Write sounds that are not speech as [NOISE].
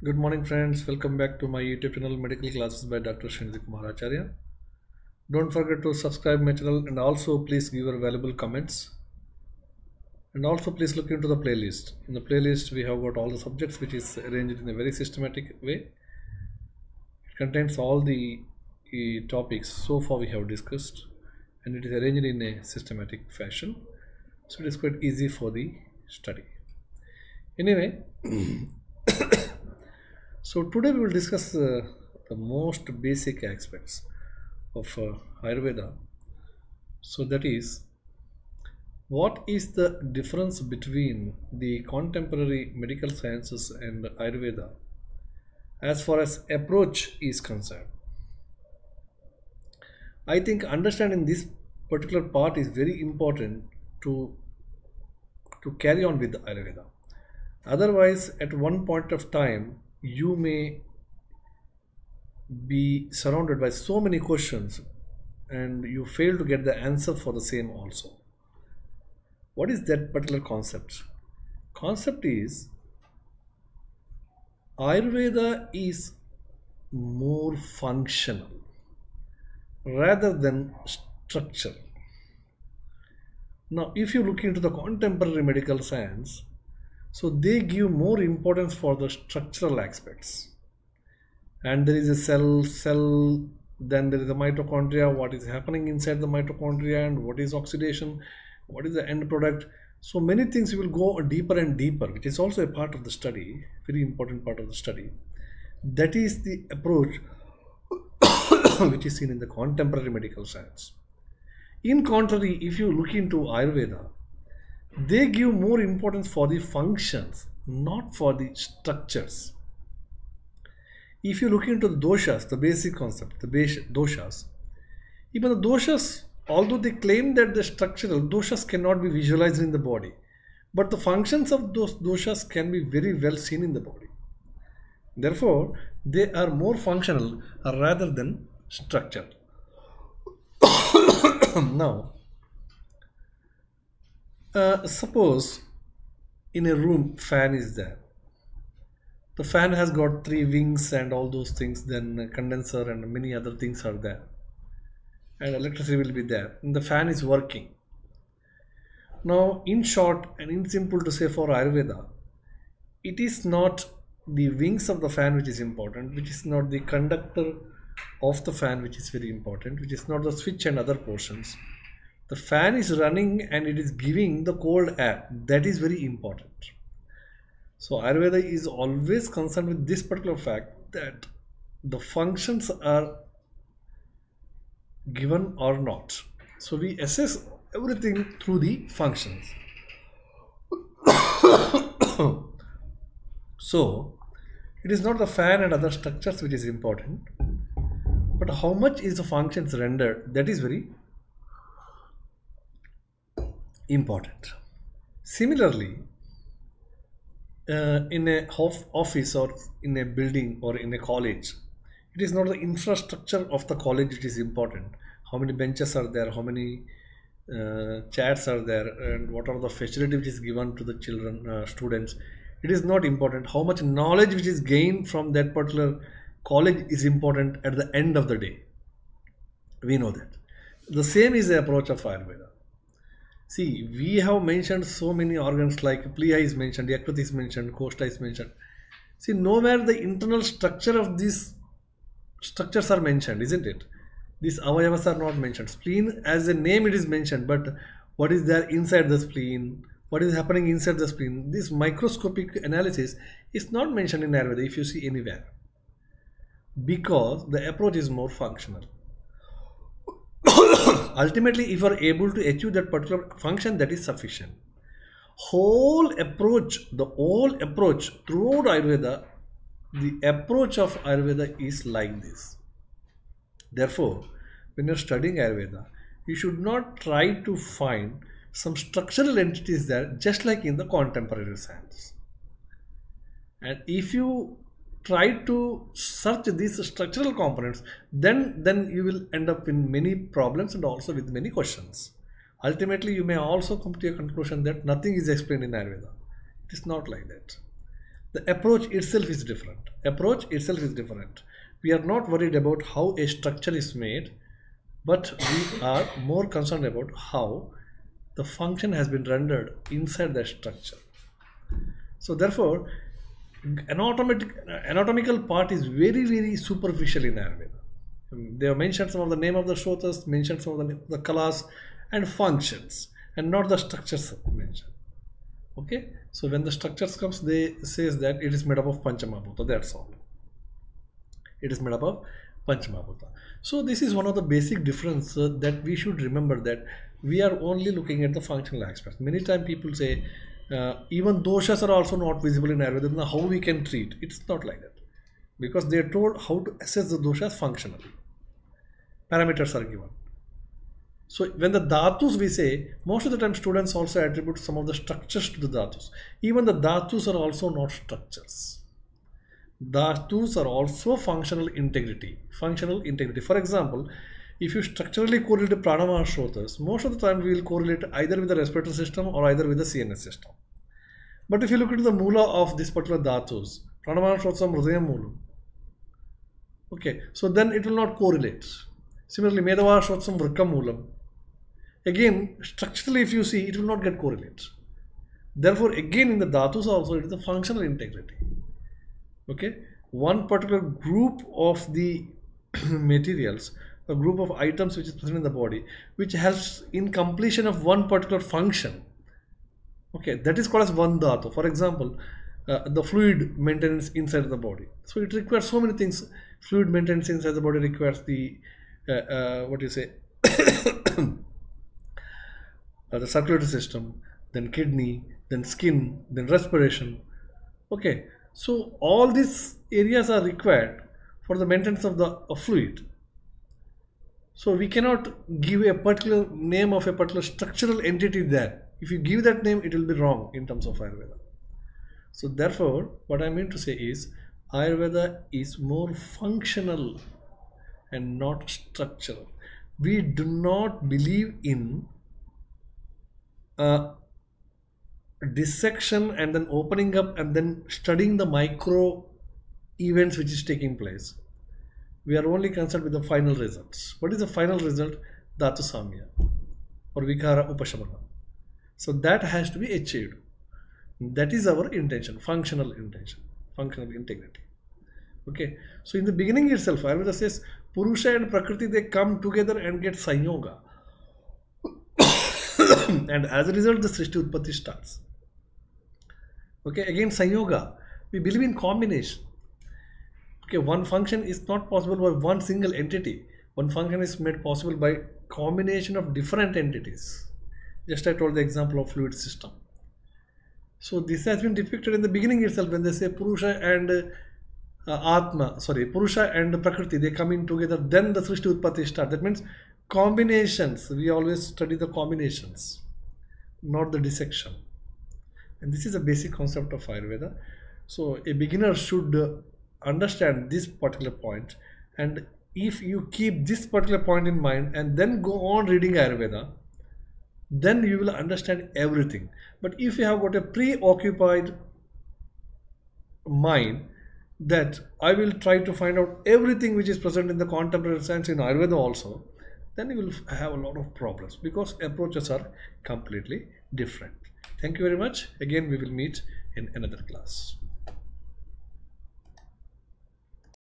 Good morning, friends. Welcome back to my YouTube channel Medical Classes by Dr. Shrinidhi Kumar Acharya. Don't forget to subscribe my channel and also please give your valuable comments. And also please look into the playlist. In the playlist, we have got all the subjects which is arranged in a very systematic way. It contains all the uh, topics so far we have discussed and it is arranged in a systematic fashion. So it is quite easy for the study. Anyway, [COUGHS] so today we will discuss uh, the most basic aspects of uh, Ayurveda. So that is, what is the difference between the contemporary medical sciences and Ayurveda as far as approach is concerned? I think understanding this particular part is very important to to carry on with Ayurveda. Otherwise, at one point of time, you may be surrounded by so many questions and you fail to get the answer for the same also. What is that particular concept? Concept is Ayurveda is more functional rather than structure. Now, if you look into the contemporary medical science, so they give more importance for the structural aspects. And there is a cell, cell, then there is a mitochondria, what is happening inside the mitochondria and what is oxidation, what is the end product. So many things will go deeper and deeper, which is also a part of the study, very important part of the study. That is the approach [COUGHS] which is seen in the contemporary medical science. In contrary, if you look into Ayurveda, they give more importance for the functions, not for the structures. If you look into the doshas, the basic concept, the basic doshas, even the doshas, although they claim that the structural doshas cannot be visualized in the body, but the functions of those doshas can be very well seen in the body. Therefore, they are more functional rather than structural. [COUGHS] now, uh, suppose in a room fan is there. The fan has got three wings and all those things, then condenser and many other things are there. And electricity will be there. And the fan is working. Now, in short and in simple to say for Ayurveda, it is not the wings of the fan which is important, which is not the conductor of the fan which is very important, which is not the switch and other portions the fan is running and it is giving the cold air. That is very important. So ayurveda is always concerned with this particular fact that the functions are given or not. So we assess everything through the functions. [COUGHS] So it is not the fan and other structures which is important but how much is the functions rendered that is very important. Similarly, uh, in a office or in a building or in a college, it is not the infrastructure of the college which is important. How many benches are there? How many uh, chairs are there? And what are the facilities which is given to the children, uh, students? It is not important. How much knowledge which is gained from that particular college is important at the end of the day. We know that. The same is the approach of Ayurveda See, we have mentioned so many organs like Pleeha is mentioned, Yakriti is mentioned, Koshta is mentioned. See, nowhere the internal structure of these structures are mentioned, isn't it? These avayavas are not mentioned. Spleen, as a name, it is mentioned, but what is there inside the spleen? What is happening inside the spleen? This microscopic analysis is not mentioned in Ayurveda if you see anywhere because the approach is more functional [COUGHS] [COUGHS] ultimately if you are able to achieve that particular function that is sufficient. Whole approach the whole approach throughout ayurveda the approach of ayurveda is like this. Therefore when you're studying ayurveda you should not try to find some structural entities there just like in the contemporary science. And if you try to search these structural components then then you will end up in many problems and also with many questions ultimately you may also come to a conclusion that nothing is explained in ayurveda it is not like that the approach itself is different. Approach itself is different. We are not worried about how a structure is made, but we are more concerned about how the function has been rendered inside that structure. So therefore, anatomic, anatomical part is very, very superficial in Ayurveda. They have mentioned some of the name of the shrotas, mentioned some of the, the kalas and functions, and not the structures mentioned. Okay, so when the structures comes, they says that it is made up of Panchamahabhuta, that's all. It is made up of Panchamahabhuta. So this is one of the basic difference that we should remember that we are only looking at the functional aspects. Many times people say uh, even doshas are also not visible in Ayurveda. How we can treat? It's not like that because they are told how to assess the doshas functionally. Parameters are given. So when the dhatus we say, most of the time students also attribute some of the structures to the dhatus. Even the dhatus are also not structures. Dhatus are also functional integrity. Functional integrity. For example, if you structurally correlate pranamana shrotas, most of the time we will correlate either with the respiratory system or either with the CNS system. But if you look into the mula of this particular dhatus, pranamana shrotasam hridaya moolam, okay, so then it will not correlate. Similarly, medovaha shrotasam vrika moolam, again structurally if you see it will not get correlate therefore again in the dhatus also it is a functional integrity okay one particular group of the [CLEARS THROAT] materials a group of items which is present in the body which helps in completion of one particular function. Okay that is called as one dhatu for example uh, the fluid maintenance inside the body. So it requires so many things. Fluid maintenance inside the body requires the uh, uh, what do you say? [COUGHS] Uh, the circulatory system, then kidney, then skin, then respiration. Okay, so all these areas are required for the maintenance of the of fluid. So we cannot give a particular name of a particular structural entity there. If you give that name, it will be wrong in terms of Ayurveda. So therefore, what I mean to say is Ayurveda is more functional and not structural. We do not believe in uh, dissection and then opening up and then studying the micro events which is taking place. We are only concerned with the final results. What is the final result? Dhatu Samya or Vikara Upashamana. So that has to be achieved. That is our intention, functional intention, functional integrity. Okay, so in the beginning itself, Ayurveda says Purusha and Prakriti they come together and get Sanyoga. [COUGHS] and as a result the Srishti Utpatti starts. Okay, again Sanyoga. We believe in combination. Okay, one function is not possible by one single entity. One function is made possible by combination of different entities. Just I told the example of fluid system. So this has been depicted in the beginning itself when they say Purusha and uh, Atma, sorry, Purusha and Prakriti, they come in together, then the Srishti Utpatti starts. That means combinations we always study the combinations not the dissection and this is a basic concept of ayurveda so a beginner should understand this particular point and if you keep this particular point in mind and then go on reading ayurveda then you will understand everything but if you have got a preoccupied mind that I will try to find out everything which is present in the contemporary science in Ayurveda also, then you will have a lot of problems because approaches are completely different. Thank you very much. Again, we will meet in another class.